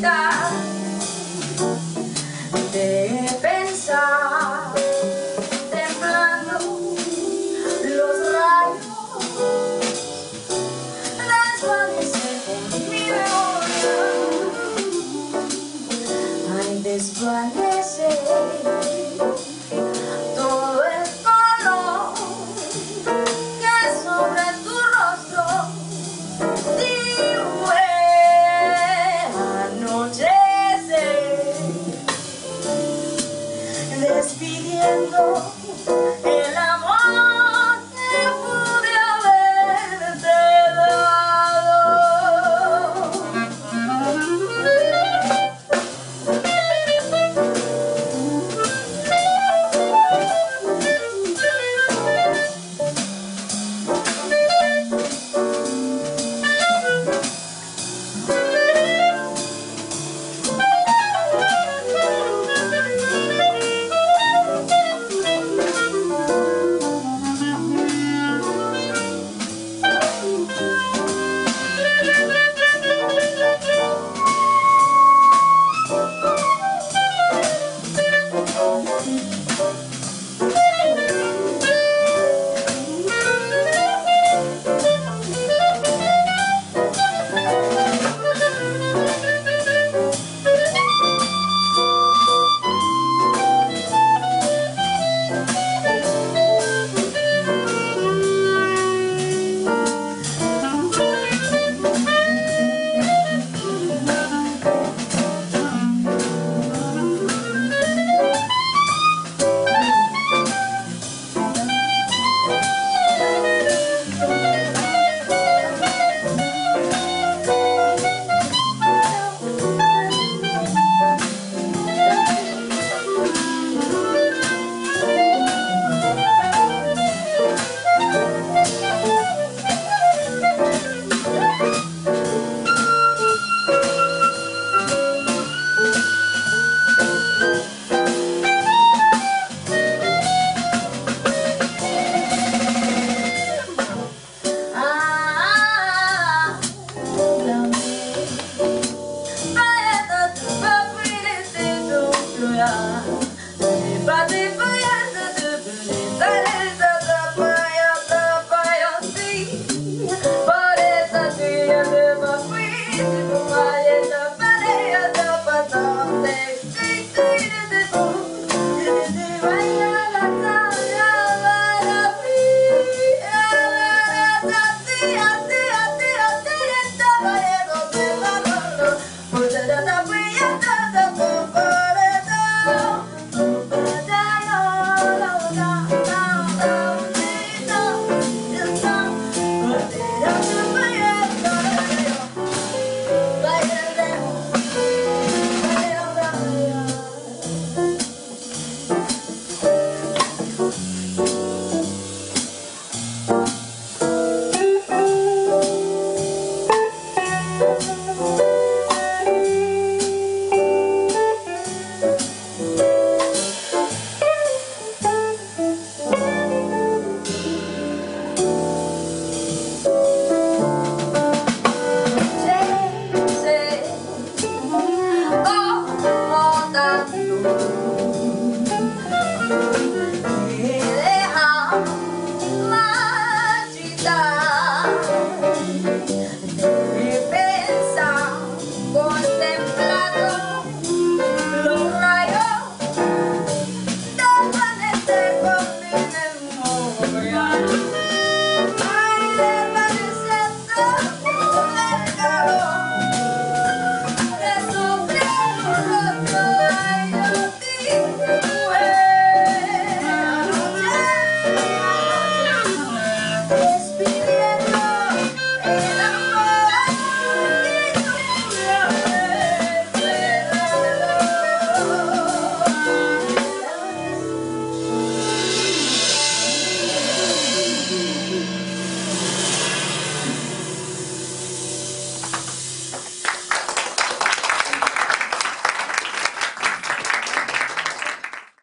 Stop. Despidiendo